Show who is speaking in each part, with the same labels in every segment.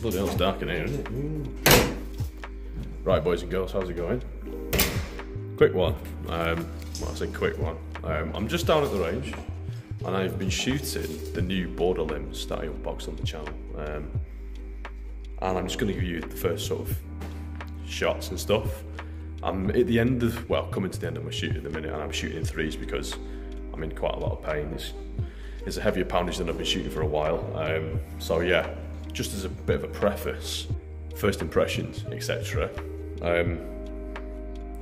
Speaker 1: Bloody hell, it's dark in here, isn't it? Right, boys and girls, how's it going? Quick one. Um, well, I say quick one. Um, I'm just down at the range, and I've been shooting the new border limbs that I unboxed on the channel. Um, and I'm just going to give you the first sort of shots and stuff. I'm at the end of, well, coming to the end of my shoot at the minute, and I'm shooting in threes because I'm in quite a lot of pain. It's, it's a heavier poundage than I've been shooting for a while. Um, so yeah, just as a bit of a preface, first impressions, etc. Um,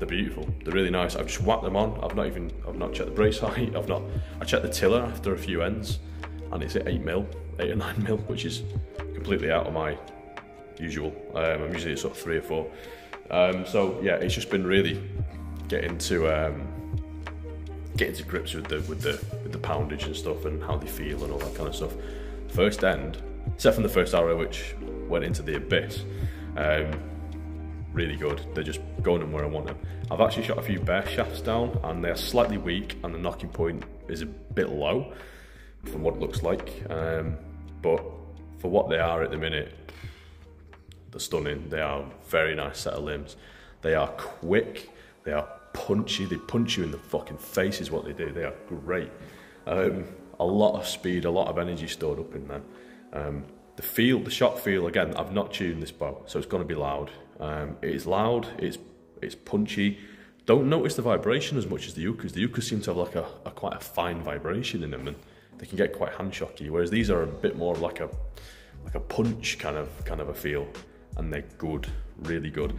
Speaker 1: they're beautiful. They're really nice. I've just whacked them on. I've not even, I've not checked the brace height. I've not, I checked the tiller after a few ends, and it's at eight mil, eight or nine mil, which is completely out of my usual. Um, I'm usually at sort of three or four. Um, so yeah, it's just been really getting to um, getting to grips with the with the with the poundage and stuff and how they feel and all that kind of stuff. First end, except from the first arrow which went into the abyss, um, really good. They're just going them where I want them. I've actually shot a few bare shafts down and they're slightly weak and the nocking point is a bit low from what it looks like. Um, but for what they are at the minute, they're stunning. They are very nice set of limbs. They are quick. They are punchy. They punch you in the fucking face is what they do. They are great. Um, a lot of speed, a lot of energy stored up in them. Um, the feel, the shot feel, again, I've not tuned this bow, so it's going to be loud. Um, it is loud, it's, it's punchy. Don't notice the vibration as much as the Uukhas. The Uukhas seem to have like a, a quite a fine vibration in them and they can get quite hand shocky, whereas these are a bit more like a like a punch kind of kind of a feel and they're good, really good.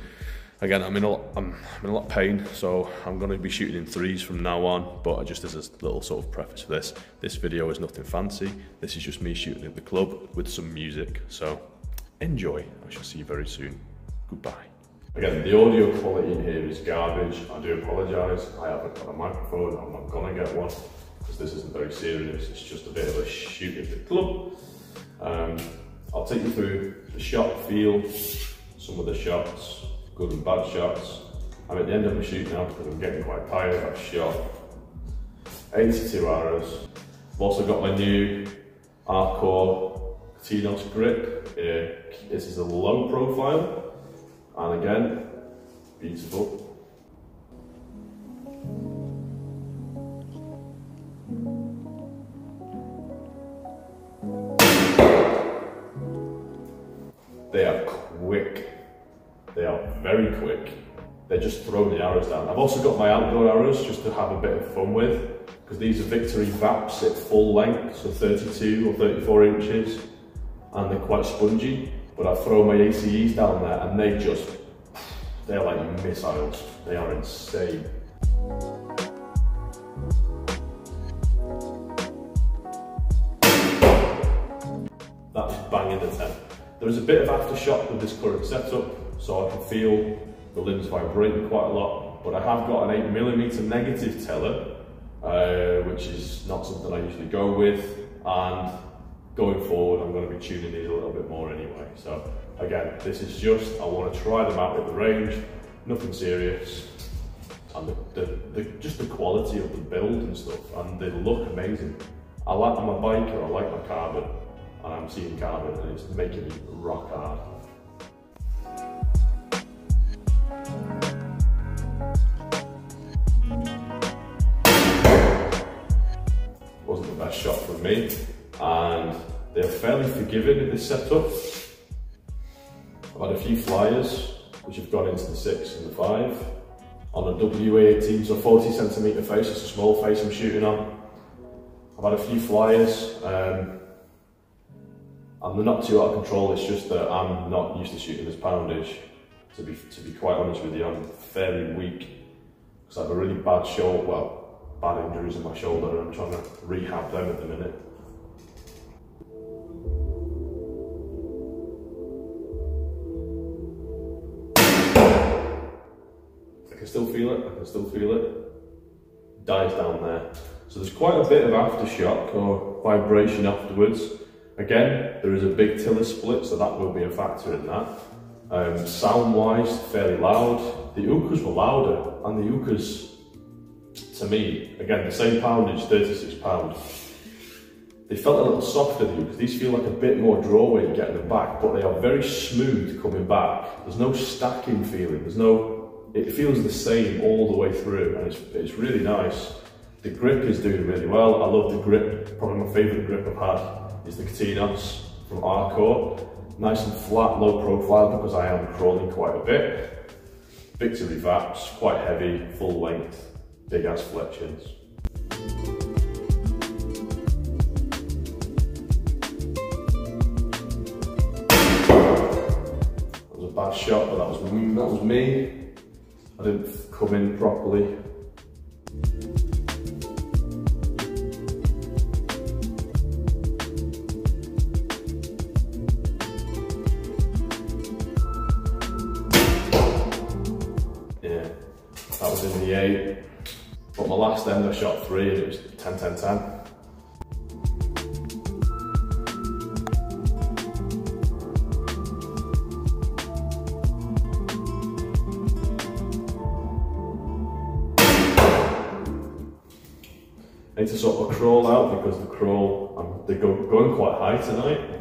Speaker 1: Again, I'm in a lot, I'm, I'm in a lot of pain, so I'm going to be shooting in threes from now on. But just as a little sort of preface for this, this video is nothing fancy. This is just me shooting at the club with some music. So enjoy. I shall see you very soon. Goodbye. Again, the audio quality in here is garbage. I do apologise. I haven't got a microphone. I'm not going to get one because this isn't very serious. It's just a bit of a shoot at the club. Um, I'll take you through the shot feel, some of the shots, good and bad shots. I'm at the end of my shoot now because I'm getting quite tired. I've shot 82 arrows. I've also got my new Arcore Tinos grip. Uh, this is a low profile and again, beautiful. They just throw the arrows down. I've also got my outdoor arrows just to have a bit of fun with because these are Victory Vaps at full length, so 32 or 34 inches, and they're quite spongy. But I throw my ACEs down there and they just, they're like missiles. They are insane. That's banging the 10. There is a bit of aftershock with this current setup, so I can feel the limbs vibrating quite a lot, but I have got an 8mm negative tiller, uh, which is not something I usually go with, and going forward I'm going to be tuning these a little bit more anyway. So again, this is just, I want to try them out at the range, nothing serious, and the, the, the, just the quality of the build and stuff, and they look amazing. I like, I'm a biker, I like my carbon, and I'm seeing carbon and it's making me rock hard. Me, and they're fairly forgiving in this setup. I've had a few flyers, which have gone into the six and the five, on a WA18, so 40 centimetre face, it's a small face I'm shooting on. I've had a few flyers, um, and they're not too out of control, it's just that I'm not used to shooting this poundage. To be, to be quite honest with you, I'm fairly weak, because I have a really bad shoulder, well, bad injuries in my shoulder, and I'm trying to rehab them at the minute. I can still feel it, I can still feel it. Dies down there. So there's quite a bit of aftershock or vibration afterwards. Again, there is a big tiller split, so that will be a factor in that. Um, Sound-wise, fairly loud. The Uukhas were louder, and the Uukhas, to me, again, the same poundage, 36 pound. they felt a little softer because these feel like a bit more draw weight getting them back, but they are very smooth coming back. There's no stacking feeling, there's no, it feels the same all the way through and it's, it's really nice. The grip is doing really well. I love the grip, probably my favourite grip I've had is the Katinos from Arcore. Nice and flat, low profile because I am crawling quite a bit. Victory Vaps, quite heavy, full length, big ass flexions. That was a bad shot, but that was, that was me. I didn't come in properly. End I shot three and it was 10 10 10. I need to sort of crawl out because the crawl, they're go, going quite high tonight.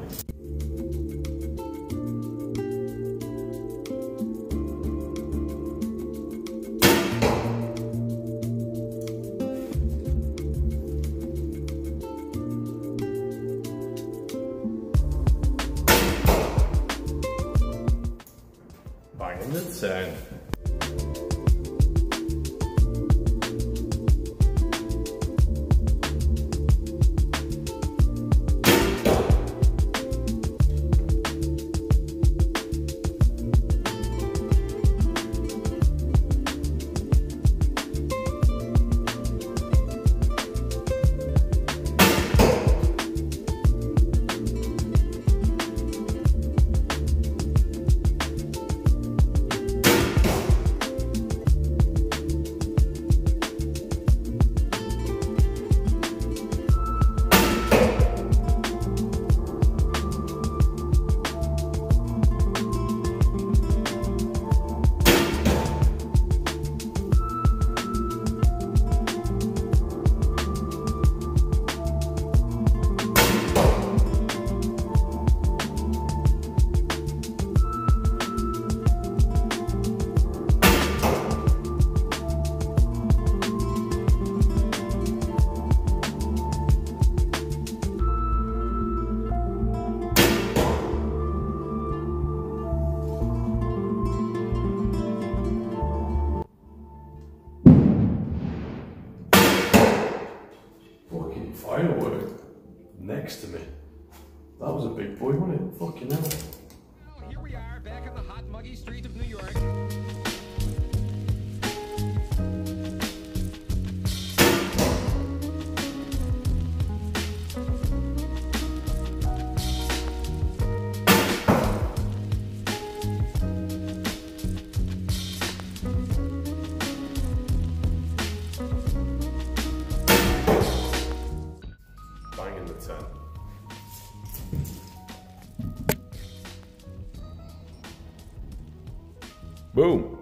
Speaker 1: Firework next to me. That was a big boy, wasn't it? Fucking hell.
Speaker 2: Here we are, back the hot, muggy of New York.
Speaker 1: Boom.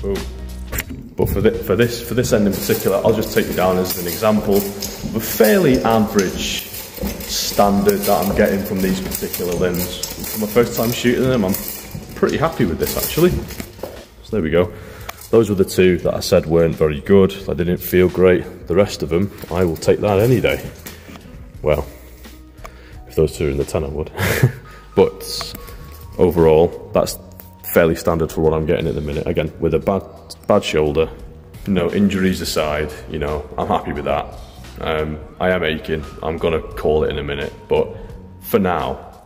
Speaker 1: Boom. But for, thi- for this for this end in particular, I'll just take you down as an example of a fairly average standard that I'm getting from these particular limbs. For my first time shooting them, I'm pretty happy with this actually. So there we go. Those were the two that I said weren't very good. That didn't feel great. The rest of them, I will take that any day. Well, if those two are in the 10, I would. but overall, that's fairly standard for what I'm getting at the minute. Again, with a bad bad shoulder, no injuries aside, you know, I'm happy with that. Um, I am aching. I'm gonna call it in a minute, but for now,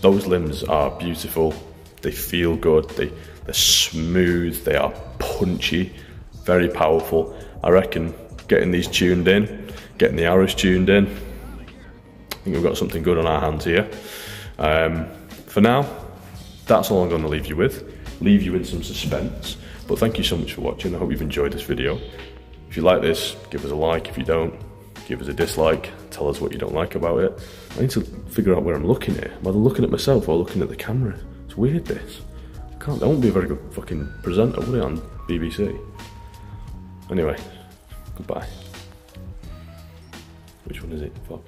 Speaker 1: those limbs are beautiful. They feel good. They they're smooth. They are punchy, very powerful. I reckon getting these tuned in, getting the arrows tuned in. I think we've got something good on our hands here. Um, for now, that's all I'm going to leave you with. Leave you in some suspense. But thank you so much for watching. I hope you've enjoyed this video. If you like this, give us a like. If you don't, give us a dislike. Tell us what you don't like about it. I need to figure out where I'm looking at. Am I looking at myself or looking at the camera? It's weird this. I can't, I won't be a very good fucking presenter, would it, on BBC? Anyway, goodbye. Which one is it? Fuck.